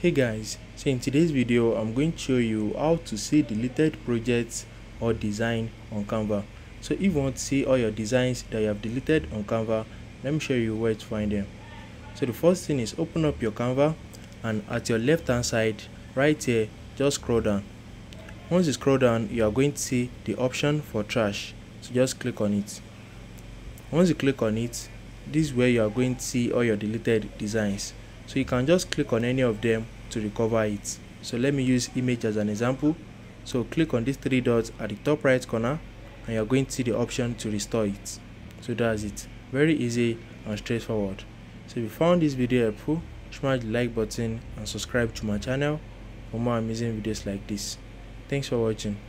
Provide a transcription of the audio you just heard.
hey guys so in today's video i'm going to show you how to see deleted projects or design on canva. So if you want to see all your designs that you have deleted on canva let me show you where to find them. So the first thing is open up your canva and at your left hand side right here just scroll down. Once you scroll down you are going to see the option for trash. So just click on it. Once you click on it this is where you are going to see all your deleted designs so you can just click on any of them to recover it. So let me use image as an example. So click on these three dots at the top right corner and you're going to see the option to restore it. So that's it. Very easy and straightforward. So if you found this video helpful smash the like button and subscribe to my channel for more amazing videos like this. Thanks for watching